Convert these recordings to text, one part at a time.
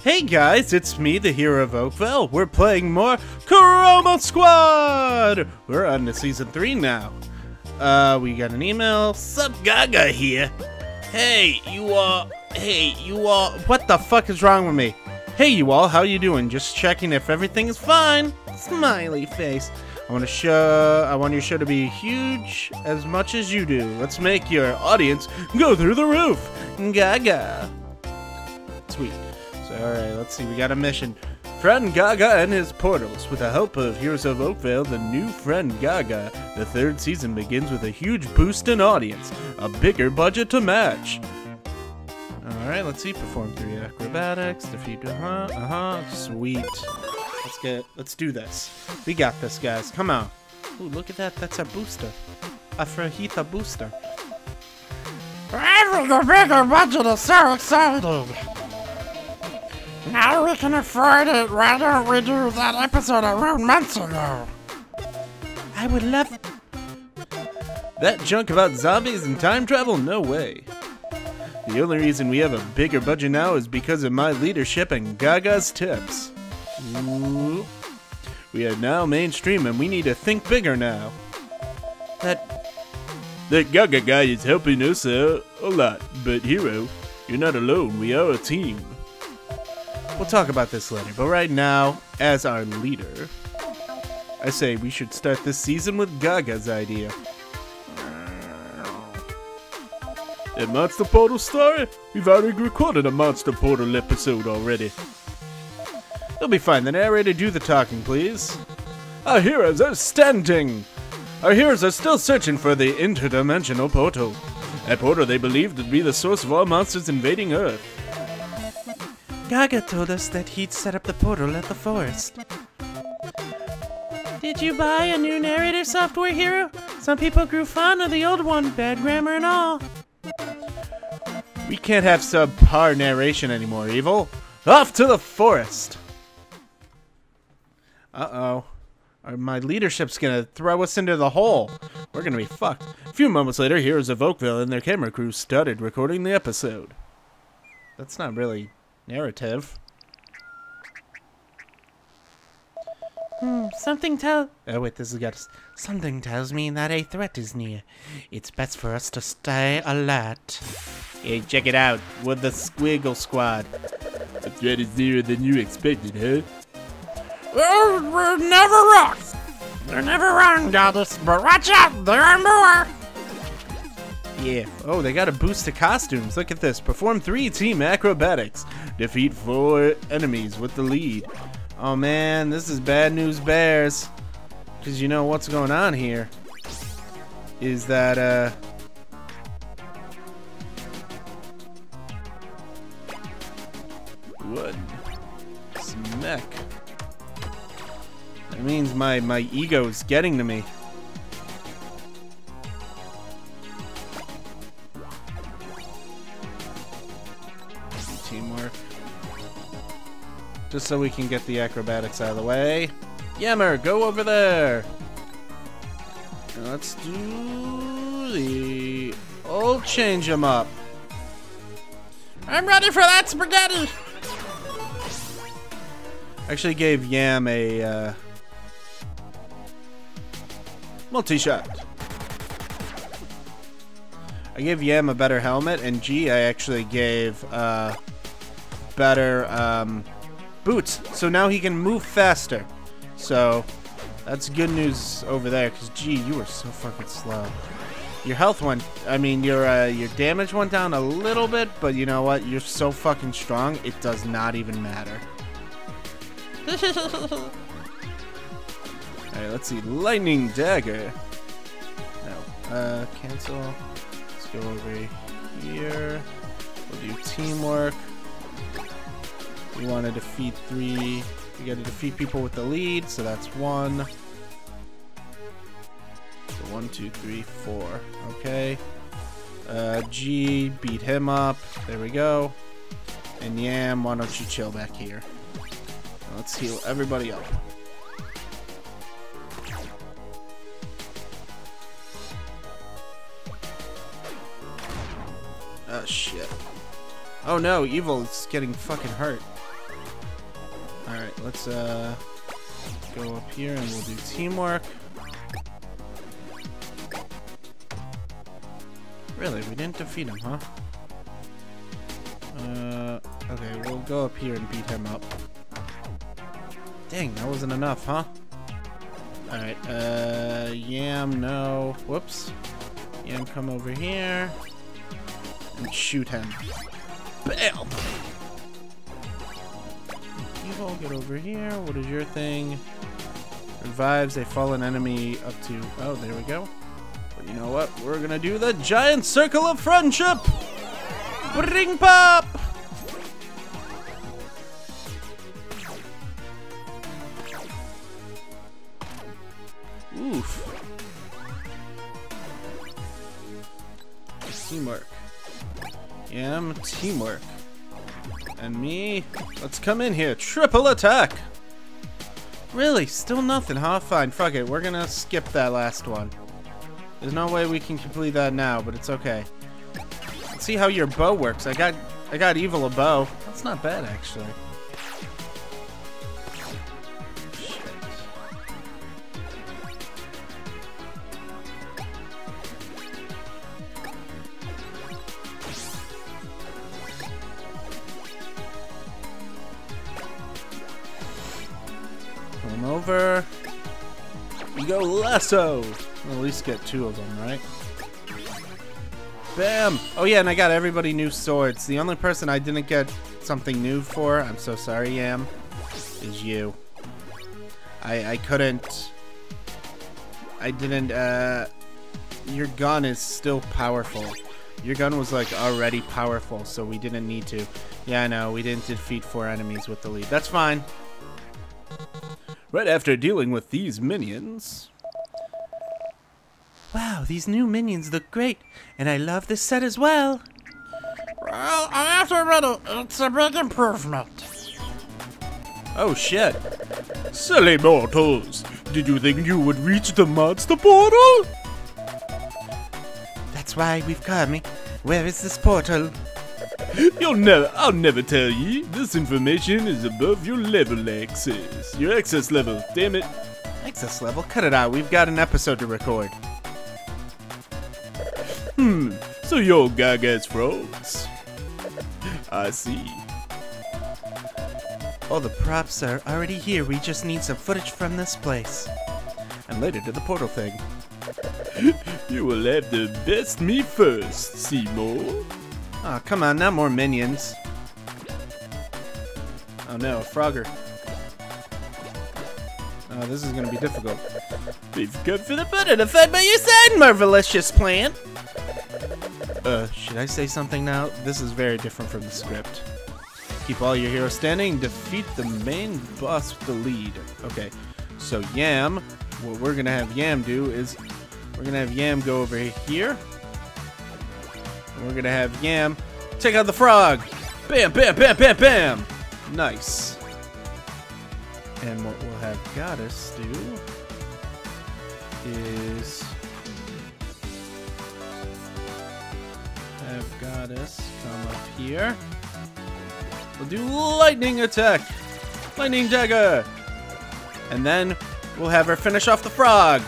Hey guys, it's me, the hero of Oakvale. We're playing more Chroma Squad! We're on to season 3 now. Uh, we got an email. Sup Gaga here. Hey, you all. Hey, you all. What the fuck is wrong with me? Hey, you all, how you doing? Just checking if everything is fine. Smiley face. I want to show. I want your show to be huge as much as you do. Let's make your audience go through the roof. Gaga. Sweet. So, alright, let's see. We got a mission. Friend Gaga and his portals. With the help of Heroes of Oakvale, the new Friend Gaga, the third season begins with a huge boost in audience, a bigger budget to match. Alright, let's see. Perform three acrobatics, defeat. Uh huh, uh huh. Sweet. Let's get. Let's do this. We got this, guys. Come on. Ooh, look at that. That's our booster. A Frahita booster. Having a bigger budget is so exciting! Now we can afford it, why don't we do that episode wrote months ago? I would love that junk about zombies and time travel. No way. The only reason we have a bigger budget now is because of my leadership and Gaga's tips. Ooh. We are now mainstream and we need to think bigger now. That that Gaga guy is helping us uh, a lot, but Hero, you're not alone. We are a team. We'll talk about this later, but right now, as our leader, I say we should start this season with Gaga's idea. A Monster Portal story? We've already recorded a Monster Portal episode already. It'll be fine. The narrator do the talking, please. Our heroes are standing. Our heroes are still searching for the interdimensional portal. A portal they believe to be the source of all monsters invading Earth. Gaga told us that he'd set up the portal at the forest. Did you buy a new narrator software hero? Some people grew fond of the old one, bad grammar and all. We can't have subpar narration anymore, Evil. Off to the forest! Uh-oh. Our- My leadership's gonna throw us into the hole. We're gonna be fucked. A few moments later, heroes of Oakvale and their camera crew started recording the episode. That's not really narrative. Hmm, something tell. Oh wait, this has got. Something tells me that a threat is near. It's best for us to stay alert. Hey, check it out. We're the Squiggle Squad. The threat is nearer than you expected, huh? Oh, we're never wrong! They're never wrong, Goddess, but watch out, there are more! Yeah. Oh, they got a boost to costumes. Look at this. Perform three team acrobatics. Defeat four enemies with the lead. Oh man, this is bad news bears. Cause you know what's going on here. Is that uh Wood. Smack. That means my my ego's getting to me. Just so we can get the acrobatics out of the way. Yammer, go over there. Let's do the old change 'em up. I'm ready for that spaghetti! Actually gave Yam a uh, multi-shot. I gave Yam a better helmet, and G I actually gave uh, better um, boots. So now he can move faster. So that's good news over there. Cause gee, you were so fucking slow. Your health went. I mean, your uh, your damage went down a little bit, but you know what? You're so fucking strong. It does not even matter. Alright, let's see. Lightning Dagger. No. Uh, cancel. Let's go over here. We'll do teamwork. We want to defeat three. We got to defeat people with the lead, so that's one. So one, two, three, four. Okay. Uh, G, beat him up. There we go. And Yam, why don't you chill back here? Let's heal everybody up. Oh shit. Oh no, Evil is getting fucking hurt. Alright, let's uh go up here and we'll do teamwork. Really, we didn't defeat him, huh? Uh, okay, we'll go up here and beat him up. Dang, that wasn't enough, huh? Alright, uh, Yam, no. Whoops. Yam, come over here. And shoot him. Bam! Evil, get over here. What is your thing? Revives a fallen enemy up to... Oh, there we go. But you know what? We're gonna do the giant circle of friendship! Bring pop! Oof. Teamwork. Yam, teamwork. And me, let's come in here. Triple attack! Really? Still nothing, huh? Fine, fuck it. We're gonna skip that last one. There's no way we can complete that now, but it's okay. Let's see how your bow works. I got I got evil a bow. That's not bad actually. Lasso. We'll at least get two of them, right? Bam! Oh yeah, and I got everybody new swords. The only person I didn't get something new for, I'm so sorry, Yam, is you. I I couldn't. I didn't. uh... Your gun is still powerful. Your gun was like already powerful, so we didn't need to. Yeah, I know. We didn't defeat four enemies with the lead. That's fine. Right after dealing with these minions. Wow, these new minions look great, and I love this set as well. Well, I have to admit it, it's a big improvement. Oh shit. Silly mortals, did you think you would reach the monster portal? That's why we've come. Me, where is this portal? You'll never, I'll never tell ye. This information is above your level access. Your access level, damn it. Access level? Cut it out, we've got an episode to record. Hmm, so you're Gaga's frogs. I see. All the props are already here, we just need some footage from this place. And later to the portal thing. you will have the best me first, Seymour. Oh, come on, not more minions. Oh no, Frogger. Oh, this is gonna be difficult. We've for the butter to fight by your side, marvelicious plant! Uh, should I say something now? This is very different from the script. Keep all your heroes standing, defeat the main boss with the lead. Okay, so Yam, what we're gonna have Yam do is, we're gonna have Yam go over here. And we're gonna have Yam take out the frog. Bam, bam, bam, bam, bam. Nice. And what we'll have Goddess do is have Goddess come up here. We'll do lightning attack. Lightning dagger. And then we'll have her finish off the frog.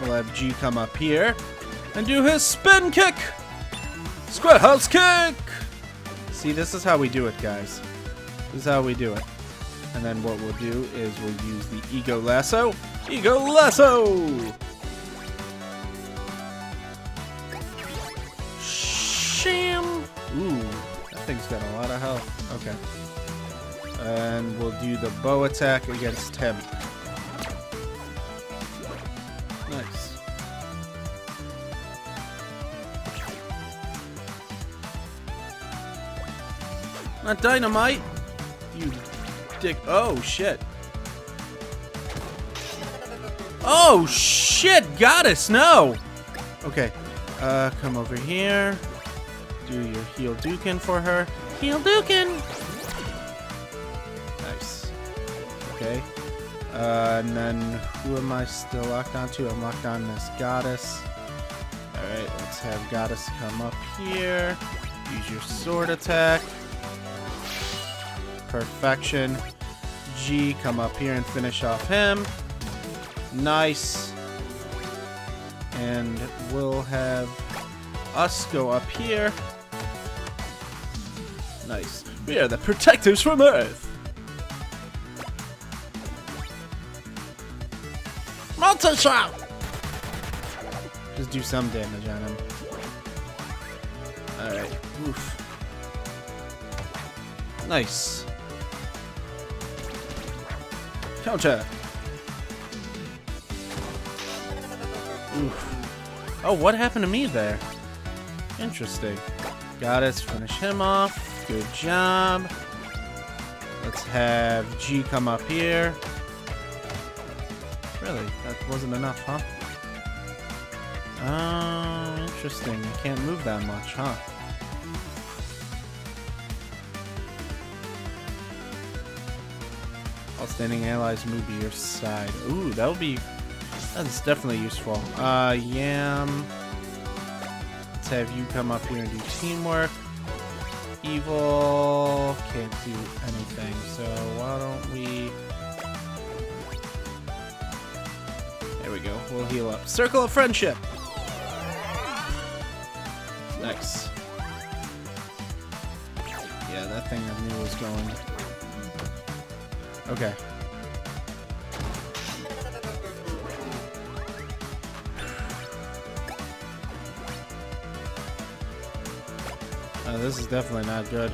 We'll have G come up here and do his spin kick. Square house kick. See, this is how we do it, guys. This is how we do it. And then what we'll do is we'll use the Ego Lasso. Ego Lasso! Thing's got a lot of health. Okay. And we'll do the bow attack against him. Nice. Not dynamite! You dick. Oh, shit. Oh, shit! Goddess, no! Okay. Uh, come over here. Do your heel dukin for her. Heel dukin! Nice. Okay. Uh, and then who am I still locked onto? I'm locked on this goddess. Alright, let's have goddess come up here. Use your sword attack. Perfection. G, come up here and finish off him. Nice. And we'll have us go up here. Nice. We are the protectors from Earth. Multi-shot! Just do some damage on him. Alright. Oof. Nice. Counter. Oof. Oh, what happened to me there? Interesting. Got us. Finish him off. Good job. Let's have G come up here. Really? That wasn't enough, huh? Oh, interesting. You can't move that much, huh? All standing allies move to your side. Ooh, that would be... That's definitely useful. Uh, Yam... Let's have you come up here and do teamwork. Evil... Can't do anything, so why don't we... There we go. We'll heal up. Circle of Friendship! Nice. Yeah, that thing I knew was going. Okay. This is definitely not good.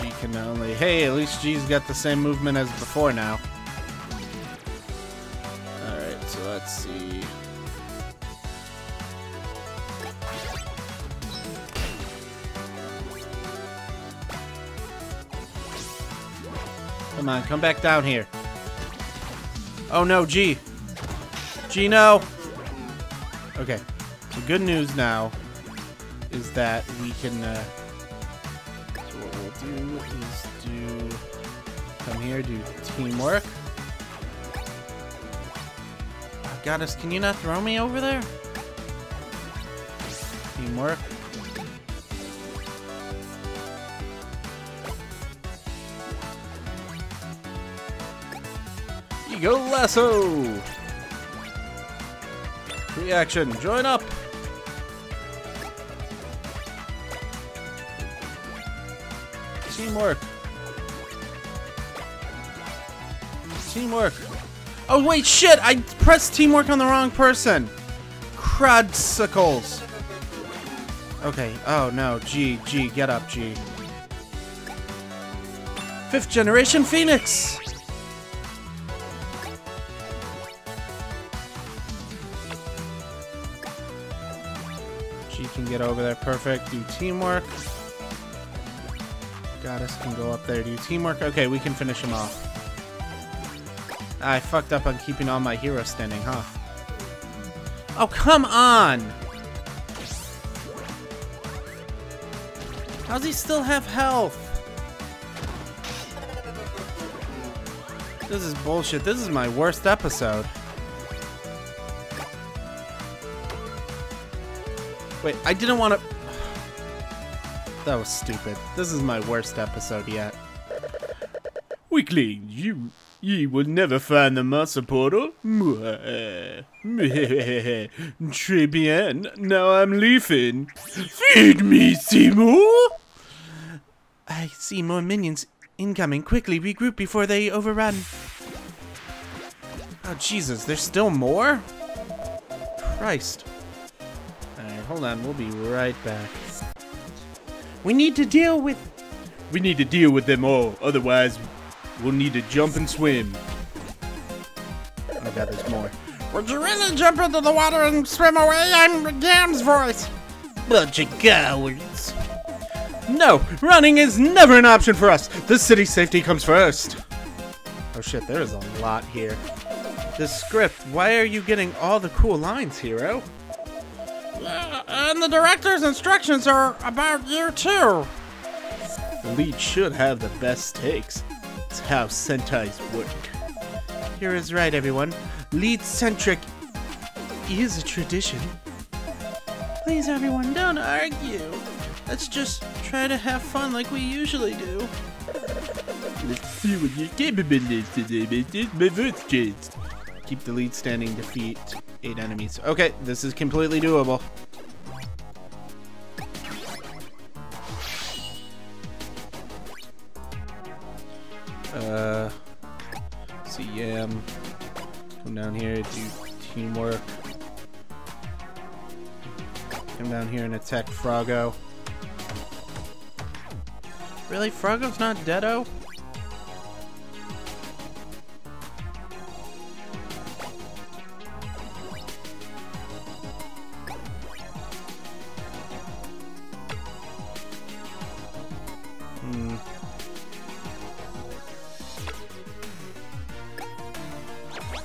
G can only... Hey, at least G's got the same movement as before now. Alright, so let's see. Come on, come back down here. Oh no, G. G, no. Okay. The good news now is that we can. Uh, what we'll do is do. Come here, do teamwork. Goddess, can you not throw me over there? Lasso! Reaction, join up! Teamwork. Teamwork. Oh wait, shit! I pressed teamwork on the wrong person! Crudsickles. Okay, oh no, G, G, get up, G. Fifth generation Phoenix! Get over there. Perfect. Do teamwork. Goddess can go up there. Do teamwork. Okay, we can finish him off. I fucked up on keeping all my heroes standing, huh? Oh, come on! How's he still have health? This is bullshit. This is my worst episode. Wait, I didn't want to... That was stupid. This is my worst episode yet. Weakling, you... Ye will never find the master portal. Très bien. Now I'm leaving. Feed me, Seymour! I see more minions incoming. Quickly regroup before they overrun. Oh, Jesus, there's still more? Christ. Alright, hold on. We'll be right back. We need to deal with... We need to deal with them all. Otherwise, we'll need to jump and swim. Oh god, there's more. Would you really jump into the water and swim away? I'm Gam's voice. Bunch of cowards. No, running is never an option for us. The city's safety comes first. Oh shit, there is a lot here. This script, why are you getting all the cool lines, hero? Yeah, and the director's instructions are about you too. The lead should have the best takes. That's how Sentai's work. You're right, everyone. Lead-centric is a tradition. Please, everyone, don't argue. Let's just try to have fun like we usually do. Let's see what you're capable of today, mate. My vote's changed. Keep the lead standing, defeat eight enemies. Okay, this is completely doable. Uh, see Yam. Come down here, do teamwork. Come down here and attack Froggo. Really? Froggo's not Deado?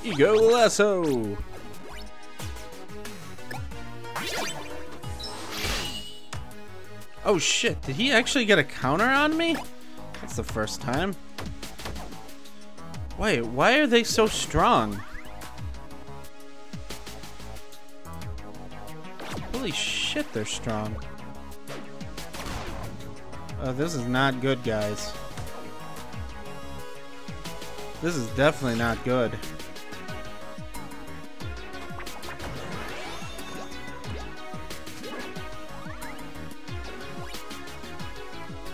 Ego Lasso! Oh shit, did he actually get a counter on me? That's the first time. Wait, why are they so strong? Holy shit, they're strong. Oh, this is not good, guys. This is definitely not good.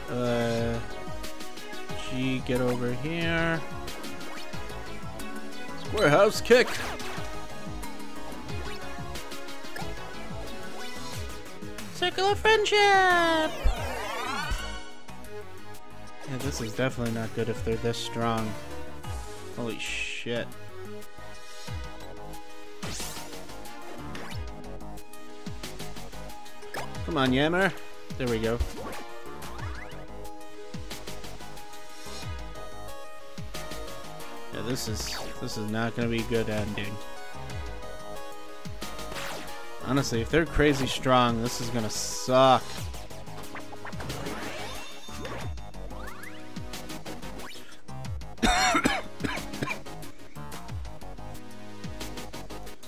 Uh, G, get over here. Squarehouse kick. Circle of friendship. Yeah, this is definitely not good if they're this strong. Holy shit. Come on, Yammer. There we go. This is this is not gonna be a good ending. Honestly, if they're crazy strong, this is gonna suck.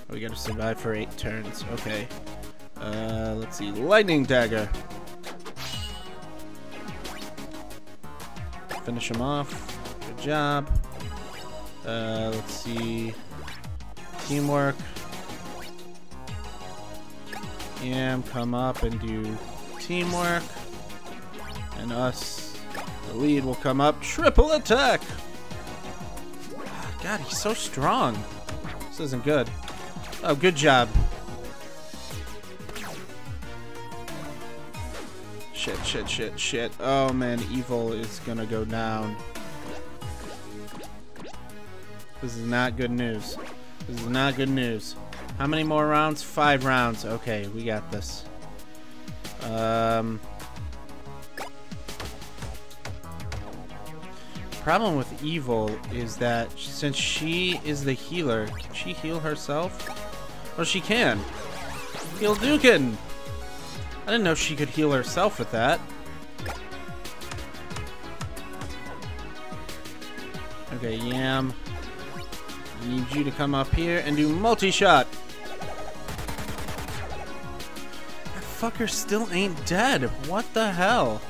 we gotta survive for eight turns. Okay. Uh, let's see. Lightning dagger. Finish him off. Good job. Uh, let's see. Teamwork. Yam, come up and do teamwork. And us, the lead, will come up. Triple attack! God, he's so strong. This isn't good. Oh, good job. Shit, shit, shit, shit. Oh man, evil is gonna go down. This is not good news. This is not good news. How many more rounds? Five rounds. Okay, we got this. Um, problem with Evil is that since she is the healer, can she heal herself? Oh, she can. Heal Dukin! I didn't know she could heal herself with that. Okay, Yam. Need you to come up here and do multi-shot. That fucker still ain't dead. What the hell?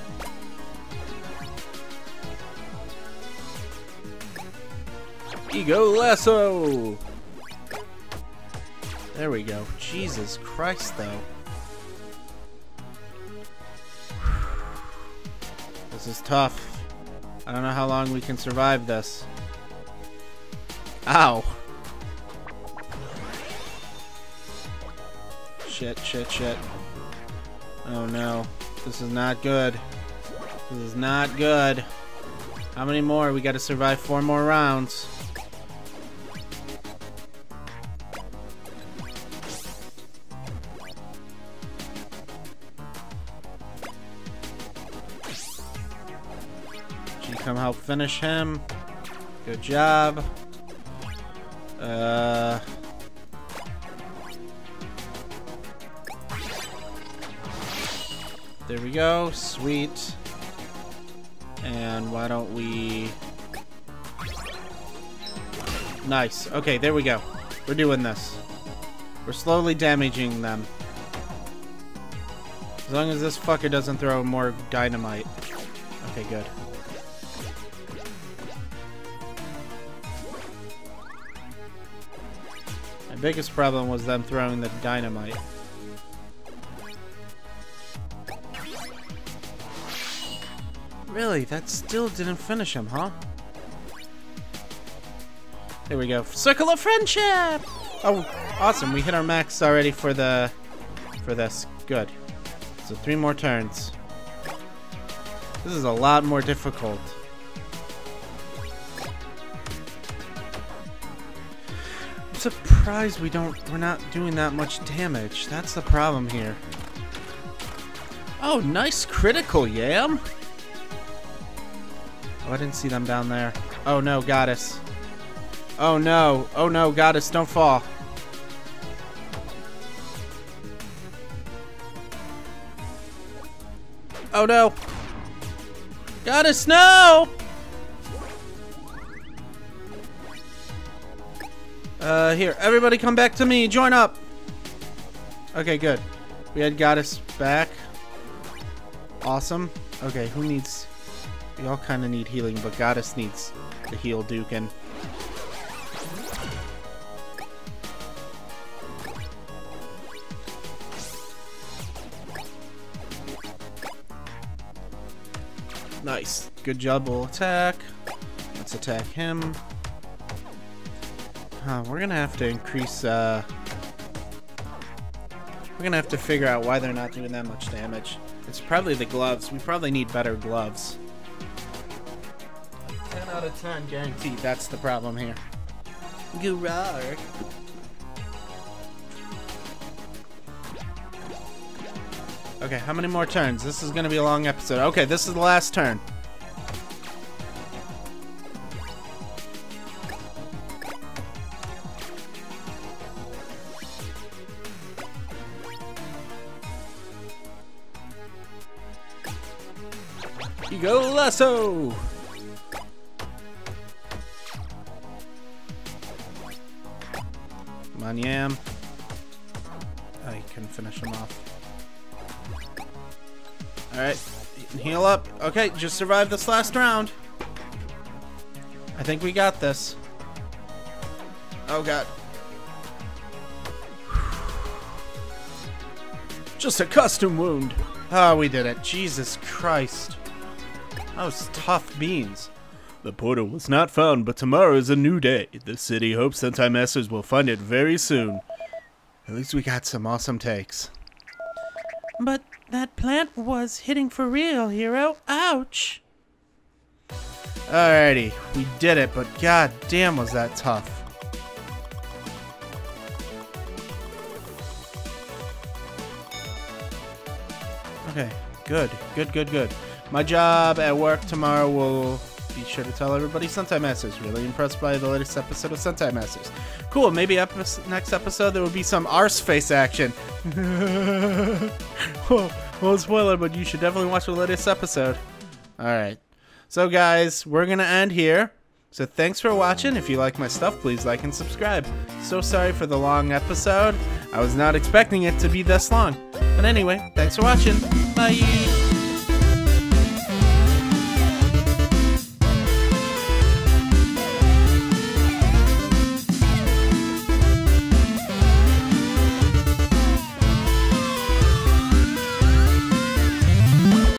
Ego lasso! There we go. Jesus Christ, though. This is tough. I don't know how long we can survive this. Ow. Shit, shit, shit. Oh no. This is not good. This is not good. How many more? We gotta survive four more rounds. She come help finish him. Good job. Uh. There we go. Sweet. And why don't we Nice. Okay, there we go. We're doing this. We're slowly damaging them. As long as this fucker doesn't throw more dynamite. Okay, good. Biggest problem was them throwing the dynamite. Really? That still didn't finish him, huh? There we go. Circle of friendship! Oh, awesome. We hit our max already for the... for this. Good. So three more turns. This is a lot more difficult. I'm surprised we don't... we're not doing that much damage. That's the problem here. Oh, nice critical, Yam! Oh, I didn't see them down there. Oh no, goddess. Oh no. Oh no, goddess, don't fall. Oh no. Goddess, no! Uh, here, everybody come back to me. Join up. Okay, good. We had Goddess back. Awesome. Okay, who needs... We all kind of need healing, but Goddess needs to heal Dukin. Nice. Good job, we'll attack. Let's attack him. Huh, we're gonna have to increase, uh... We're gonna have to figure out why they're not doing that much damage. It's probably the gloves. We probably need better gloves. 10 out of 10 guaranteed. That's the problem here. Gurar. Okay, how many more turns? This is gonna be a long episode. Okay, this is the last turn. Lasso! Come on, Yam. I can finish him off. Alright, heal up. Okay, just survive this last round. I think we got this. Oh god. Just a custom wound. Oh, we did it. Jesus Christ. That was tough beans. The portal was not found, but tomorrow is a new day. The city hopes Sentai Masters will find it very soon. At least we got some awesome takes. But that plant was hitting for real, hero. Ouch. Alrighty, we did it, but god damn was that tough. Okay, good, good, good, good. My job at work tomorrow will be sure to tell everybody Sentai Masters. Really impressed by the latest episode of Sentai Masters. Cool, maybe next episode there will be some arse face action. well, oh, well, spoiler, but you should definitely watch the latest episode. Alright. So guys, we're gonna end here. So thanks for watching. If you like my stuff, please like and subscribe. So sorry for the long episode. I was not expecting it to be this long. But anyway, thanks for watching. Bye!